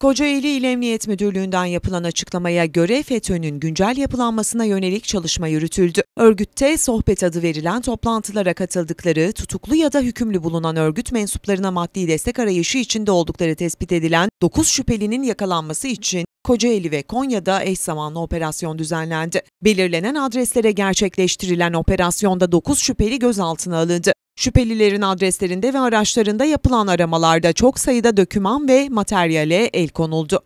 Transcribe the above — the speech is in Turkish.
Kocaeli İl Emniyet Müdürlüğü'nden yapılan açıklamaya göre FETÖ'nün güncel yapılanmasına yönelik çalışma yürütüldü. Örgütte sohbet adı verilen toplantılara katıldıkları, tutuklu ya da hükümlü bulunan örgüt mensuplarına maddi destek arayışı içinde oldukları tespit edilen 9 şüphelinin yakalanması için Kocaeli ve Konya'da eş zamanlı operasyon düzenlendi. Belirlenen adreslere gerçekleştirilen operasyonda 9 şüpheli gözaltına alındı. Şüphelilerin adreslerinde ve araçlarında yapılan aramalarda çok sayıda döküman ve materyale el konuldu.